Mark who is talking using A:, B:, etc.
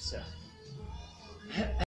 A: So.